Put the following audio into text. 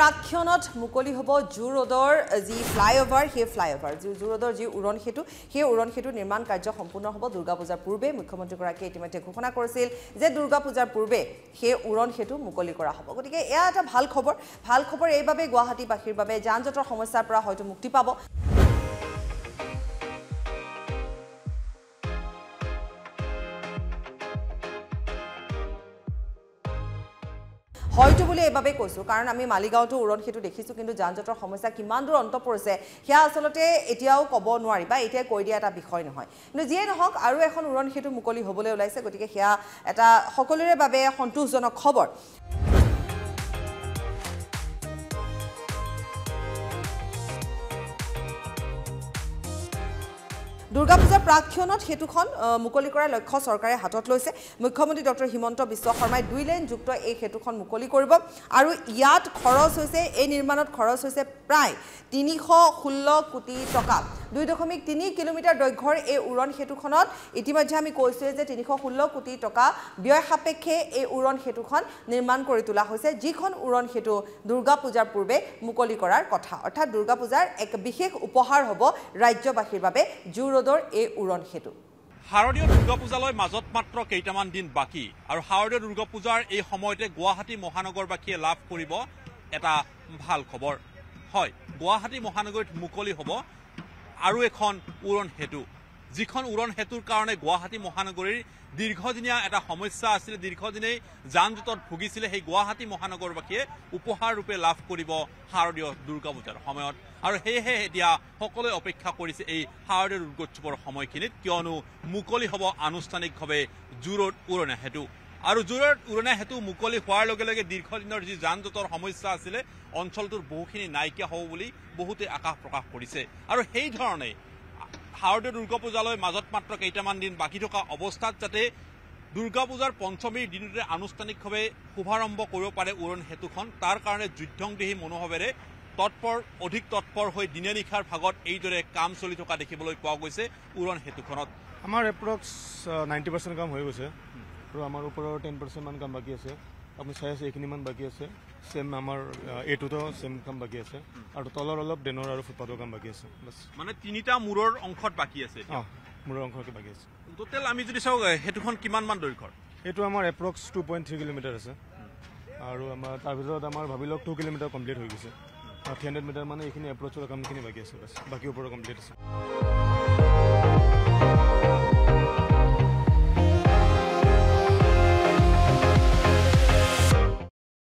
প্ৰাক্ষণত মুকলি হ'ব জু ৰোডৰ যি ফ্লাইঅভাৰ সেই ফ্লাইঅভাৰ। জু জু ৰোডৰ যি উৰণ সেতু সেই উৰণ সেতু নিৰ্মাণ কাৰ্য সম্পূৰ্ণ হ'ব দুৰ্গা পূজাৰ পূৰ্বে। মুখ্যমন্ত্ৰীগৰাকীয়ে ইতিমধ্যে ঘোষণা কৰিছিল যে দুৰ্গা পূজাৰ পূৰ্বে সেই উৰণ সেতু মুকলি কৰা হ'ব। গতিকে এয়া এটা ভাল খবৰ। ভাল খবৰ এইবাবেই গুৱাহাটীবাসীৰ বাবে যান জঁটৰ সমস্যাৰ পৰা হয়তো মুক্তি পাব। হয়তো বুলি এইবাবেই কৈছোঁ কাৰণ আমি মালিগাঁৱতো উৰণ সেতু দেখিছোঁ কিন্তু যান জঁটৰ সমস্যা কিমান দূৰ অন্ত পৰিছে সেয়া আচলতে এতিয়াও ক'ব নোৱাৰি বা এতিয়াই কৈ দিয়া এটা বিষয় নহয়। কিন্তু যিয়ে নহওক আৰু এখন উৰণ সেতু মুকলি হ'বলৈ ওলাইছে গতিকে সেয়া এটা সকলোৰে বাবে সন্তোষজনক খবৰ। দুৰ্গা পূজাৰ প্ৰাক্ষণত সেতুখন মুকলি কৰাৰ লক্ষ্য চৰকাৰে হাতত লৈছে। মুখ্যমন্ত্ৰী ডক্টৰ হিমন্ত বিশ্ব শৰ্মাই দুই লেনযুক্ত এই সেতুখন মুকলি কৰিব। আৰু ইয়াত খৰচ হৈছে এই নিৰ্মাণত খৰচ হৈছে প্ৰায় তিনিশ ষোল্ল কোটি টকা। দুই দশমিক তিনি কিলোমিটাৰ দৈৰ্ঘ্যৰ এই উৰণ সেতুখনত ইতিমধ্যে আমি কৈছোঁৱে যে তিনিশ ষোল্ল কোটি টকা ব্যয় সাপেক্ষে এই উৰণ সেতুখন নিৰ্মাণ কৰি তোলা হৈছে যিখন উৰণ সেতু দুৰ্গা পূজাৰ পূৰ্বে মুকলি কৰাৰ কথা। অৰ্থাৎ দুৰ্গা পূজাৰ এক বিশেষ উপহাৰ হ'ব ৰাজ্যবাসীৰ বাবে জু ৰোডৰ এই উৰণ সেতু। শাৰদীয় দুৰ্গা পূজালৈ মাজত মাত্ৰ কেইটামান দিন বাকী আৰু শাৰদীয় দুৰ্গা পূজাৰ এই সময়তে গুৱাহাটী মহানগৰবাসীয়ে লাভ কৰিব এটা ভাল খবৰ। হয় গুৱাহাটী মহানগৰীত মুকলি হ'ব আৰু এখন উৰণ সেতু। যিখন উৰণ সেতুৰ কাৰণে গুৱাহাটী মহানগৰীৰ দীৰ্ঘদিনীয়া এটা সমস্যা আছিলে দীৰ্ঘদিনেই যান জঁটত ভুগিছিলে সেই গুৱাহাটী মহানগৰবাসীয়ে উপহাৰ ৰূপে লাভ কৰিব শাৰদীয় দুৰ্গা পূজাৰ সময়ত। আৰু সেয়েহে এতিয়া সকলোৱে অপেক্ষা কৰিছে এই শাৰদীয় দুৰ্গোৎসৱৰ সময়খিনিত কিয়নো মুকলি হ'ব আনুষ্ঠানিকভাৱে জোৰত উৰণীয়া সেতু। আৰু জোৰত উৰণীয়া সেতু মুকলি হোৱাৰ লগে লগে দীৰ্ঘদিনৰ যি যান জঁটৰ সমস্যা আছিলে অঞ্চলটোৰ বহুখিনি নাইকিয়া হ'ব বুলি বহুতে আকাশ প্ৰকাশ কৰিছে। আৰু সেই ধৰণে শাৰদীয় দুৰ্গা পূজালৈ মাজত মাত্ৰ কেইটামান দিন বাকী থকা অৱস্থাত যাতে দুৰ্গা পূজাৰ পঞ্চমীৰ দিনটোতে আনুষ্ঠানিকভাৱে শুভাৰম্ভ কৰিব পাৰে উৰণ সেতুখন তাৰ কাৰণে যুদ্ধংদেহী মনোভাৱেৰে তৎপৰ অধিক তৎপৰ হৈ দিনে নিশাৰ ভাগত এইদৰে কাম চলি থকা দেখিবলৈ পোৱা গৈছে উৰণ সেতুখনত। আমাৰ এপ্ৰক্স নাইণ্টি পাৰ্চেণ্ট কাম হৈ গৈছে। আৰু আমাৰ ওপৰৰ টেন পাৰ্চেণ্টমান কাম বাকী আছে। আপুনি চাই আছে এইখিনিমান বাকী আছে। ছেম আমাৰ এইটোতো ছেম কাম বাকী আছে। আৰু তলৰ অলপ ড্ৰেইনৰ আৰু ফুটপাথৰ কাম বাকী আছে বাছ। মানে তিনিটা মূৰৰ অংশত বাকী আছে অঁ মূৰৰ অংশকে বাকী আছে। টোটেল আমি যদি চাওঁ সেতুখন কিমান মান দৈৰ্ঘ্যৰ এইটো আমাৰ approx two point three kilometre আছে। আৰু আমাৰ তাৰ ভিতৰত আমাৰ ভাবি লওক টু কিলোমিটাৰ কমপ্লিট হৈ গৈছে। থ্ৰী হাণ্ড্ৰেড মিটাৰ মানে এইখিনি এপ্ৰ'চৰ কামখিনি বাকী আছে বাছ। বাকী ওপৰৰ কমপ্লিট আছে।